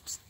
psst, psst.